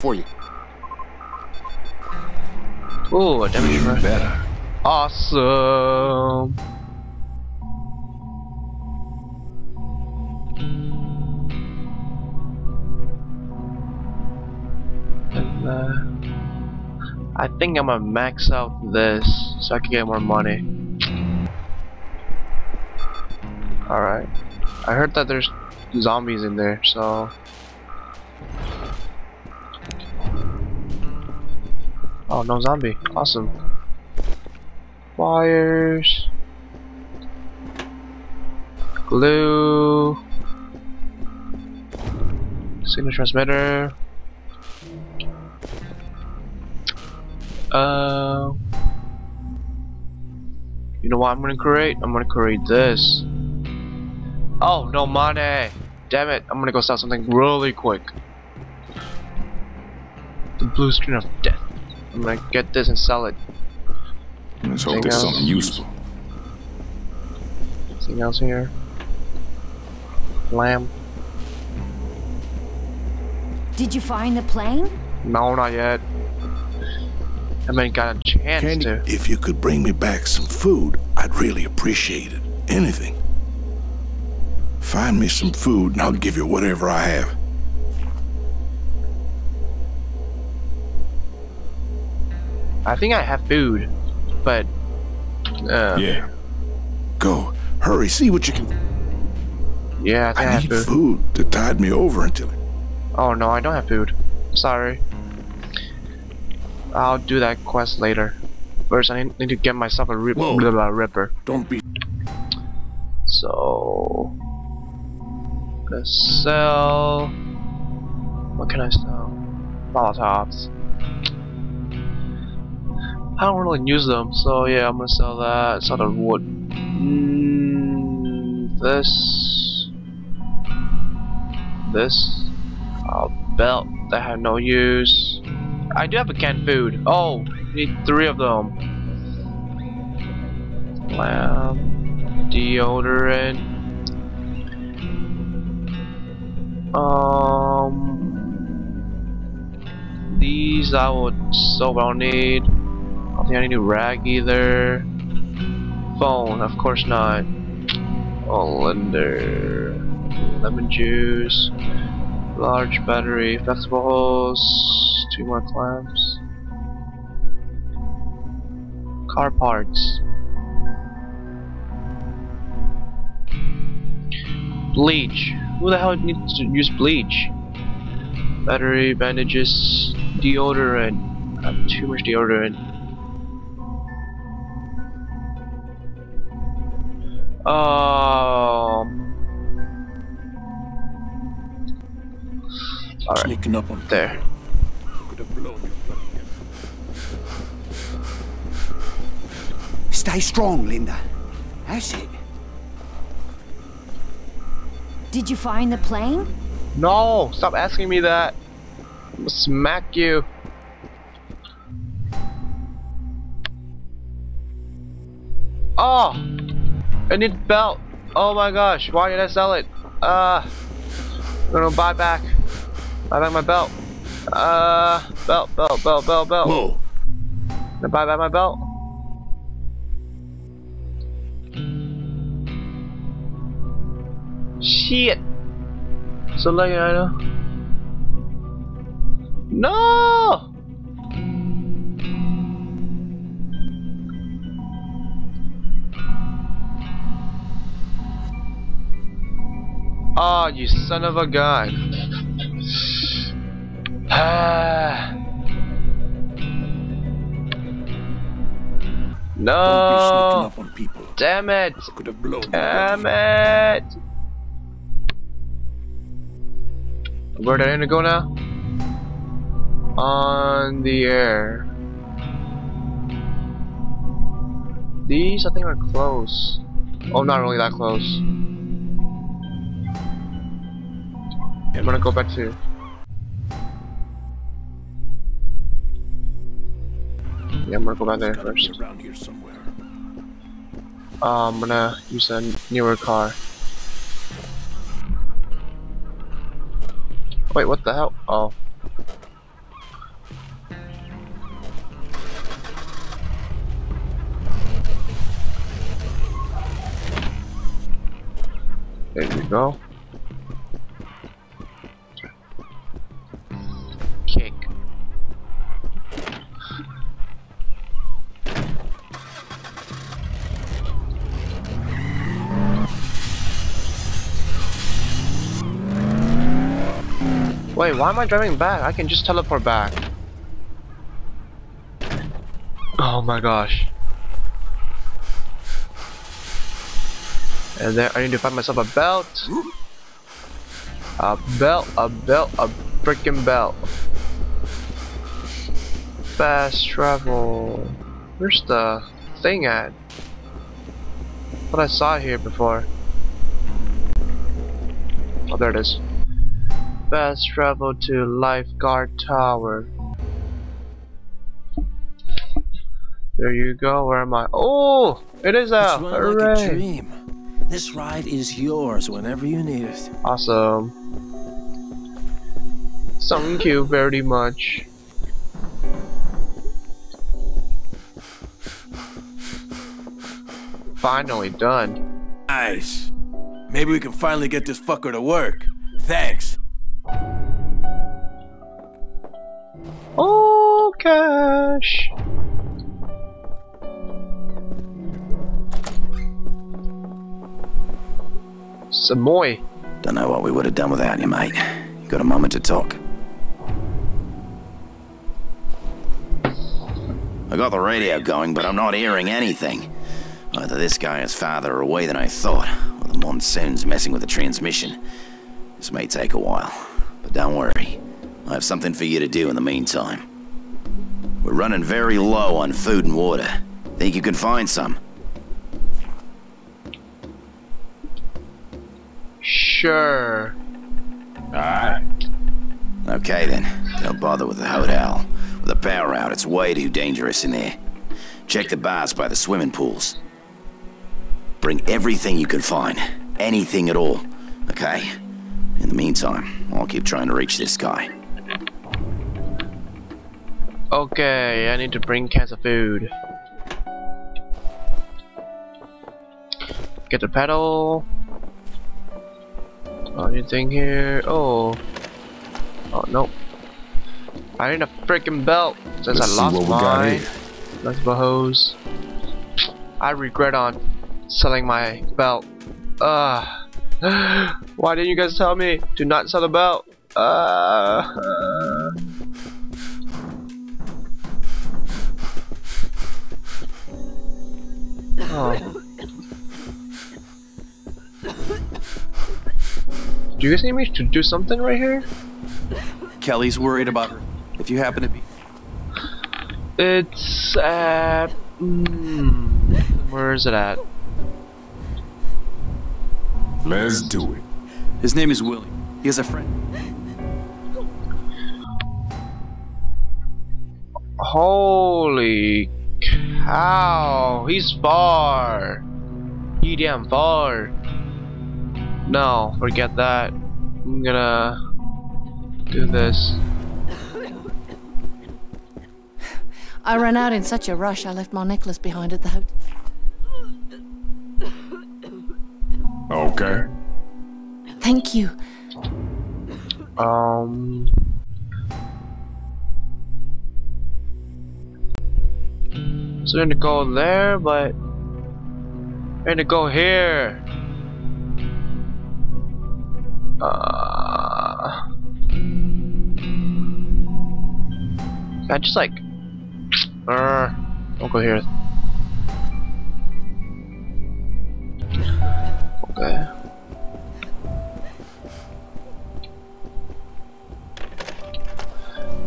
for you. Ooh, a damage Even rush. better. Awesome. And, uh, I think I'm gonna max out this so I can get more money. Alright. I heard that there's zombies in there, so. Oh, no zombie. Awesome. Wires. Glue. Signal transmitter. Uh, you know what I'm gonna create? I'm gonna create this. Oh, no money! Damn it! I'm gonna go sell something really quick. The blue screen of death. I'm gonna get this and sell it. Let's hope Anything there's something useful. Anything else here? Lamb? Did you find the plane? No, not yet. I haven't got a chance Candy, to. if you could bring me back some food, I'd really appreciate it. Anything. Find me some food and I'll give you whatever I have. I think I have food, but uh, Yeah. Go. Hurry, see what you can. yeah, I think I, I have need food. food to tide me over until. Oh no, I don't have food. Sorry. I'll do that quest later. First, I need, to get myself a rip Whoa. blah, blah, ripper. Don't be. So let's sell. What can I sell? Molotovs. I don't really use them, so yeah, I'm gonna sell that. Sell the wood. Mm, this. This. Belt that have no use. I do have a canned food. Oh, need three of them. Lamb deodorant. Um, these I would so well need. I don't think I need a rag either. Phone, of course not. Olender, lemon juice, large battery, flexible hose, two more clamps, car parts. Bleach. Who the hell needs to use bleach? Battery, bandages, deodorant. I have too much deodorant. Um. Alright, Sneaking up on. there. Could have blown. Stay strong, Linda. That's it. Did you find the plane? No! Stop asking me that! I'm gonna smack you! Oh! I need belt! Oh my gosh, why did I sell it? Uh, I'm gonna buy back. Buy back my belt. Uh, belt, belt, belt, belt, belt. Whoa. Gonna buy back my belt. Shit! So like I know. No! Oh, you son of a gun. Ah. Don't be sneaking no! Damn it! Could have blown. Damn it! Where did I need to go now? On the air. These I think are close. Oh, not really that close. I'm gonna go back to. Yeah, I'm gonna go back there first. Around here somewhere. Uh, I'm gonna use a newer car. Wait, what the hell? Oh. There we go. Wait, why am I driving back? I can just teleport back. Oh my gosh. And then I need to find myself a belt. A belt, a belt, a freaking belt. Fast travel. Where's the thing at? What I saw here before. Oh, there it is. Fast travel to lifeguard tower. There you go. Where am I? Oh, it is out. It's run like a Hooray! dream. This ride is yours whenever you need it. Awesome. Thank you very much. Finally done. Nice. Maybe we can finally get this fucker to work. Thanks. Cash. Samoy. Don't know what we would have done without you, mate. You got a moment to talk? I got the radio going, but I'm not hearing anything. Either this guy is farther away than I thought, or the monsoon's messing with the transmission. This may take a while, but don't worry. I have something for you to do in the meantime. Running very low on food and water. Think you can find some? Sure. Alright. Okay then, don't bother with the hotel. With the power out, it's way too dangerous in there. Check the bars by the swimming pools. Bring everything you can find. Anything at all. Okay? In the meantime, I'll keep trying to reach this guy. Okay, I need to bring cans of food. Get the pedal. Oh, anything here? Oh. Oh, nope. I need a freaking belt since Let's I lost what we got mine. That's the hose. I regret on selling my belt. Ugh. Why didn't you guys tell me to not sell the belt? Uh, Oh. Do you guys need me to do something right here? Kelly's worried about her. If you happen to be. It's at. Mm, where is it at? Let's do it. His name is Willie. He has a friend. Holy cow! He's far. He damn far. No, forget that. I'm gonna do this. I ran out in such a rush, I left my necklace behind at the hotel. Okay. Thank you. Um. So we're gonna go there, but we're gonna go here. Uh, I just like, uh, don't go here. Okay.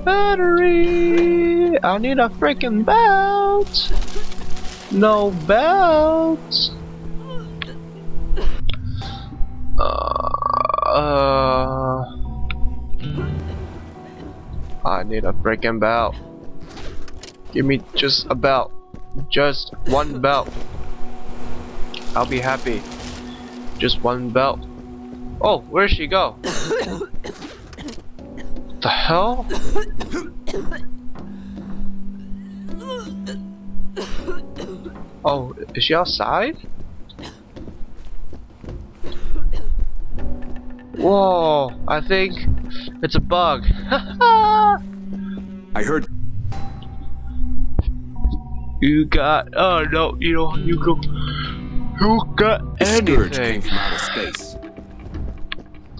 Battery! I need a freaking belt! No belt! Uh, uh, I need a freaking belt. Give me just a belt. Just one belt. I'll be happy. Just one belt. Oh, where'd she go? the hell? Oh, is she outside? Whoa, I think it's a bug. I heard you got, oh no, you know, you go, you got came anything from outer space.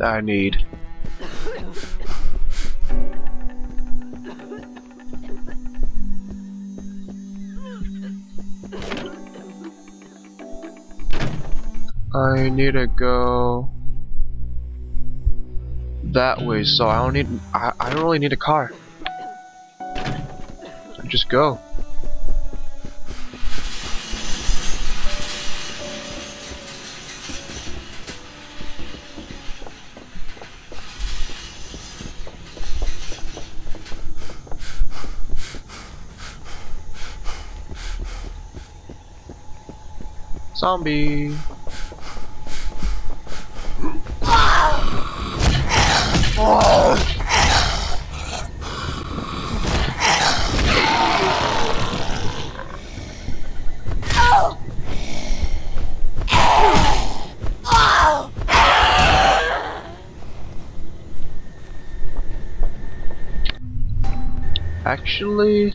I need. I need to go that way, so I don't need. I, I don't really need a car. Just go. Zombie. Actually,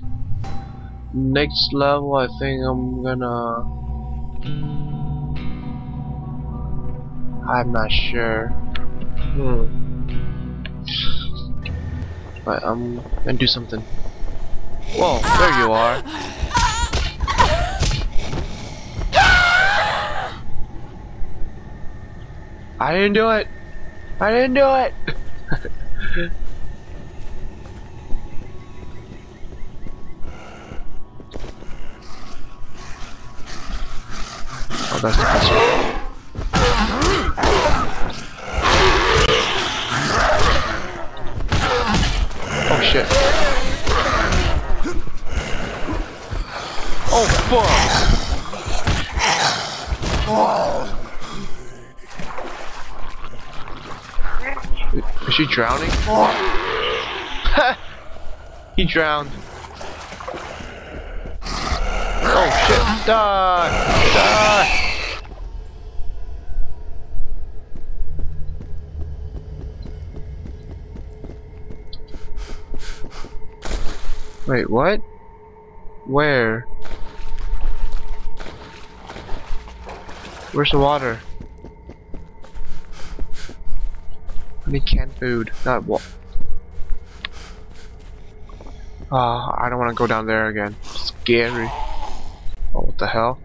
next level, I think I'm gonna. I'm not sure. Hmm. But I'm gonna do something. Whoa, there you are. I didn't do it. I didn't do it. oh, that's the Oh shit. Oh fuck. Is she drowning? he drowned. Oh shit. Die! Die! Wait, what? Where? Where's the water? I need canned food, not what? Ah, I don't want to go down there again. Scary. Oh, what the hell?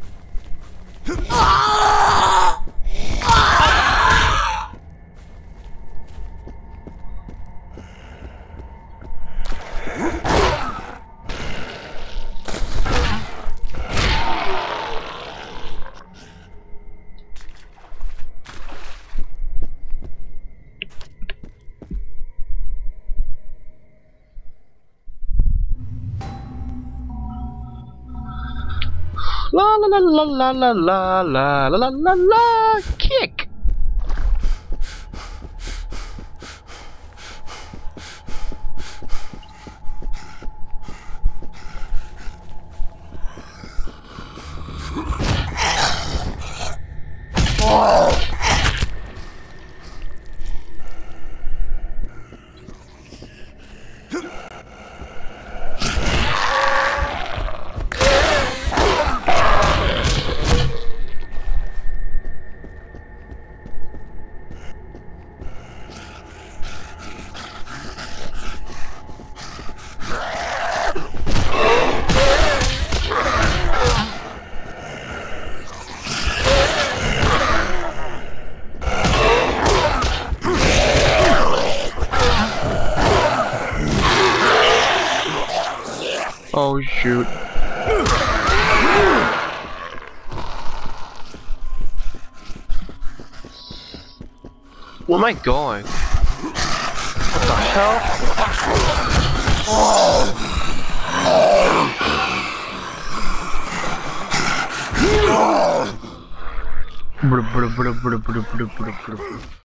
La la la la la la la la la la la kick. Oh shoot. Where am I going? What the hell?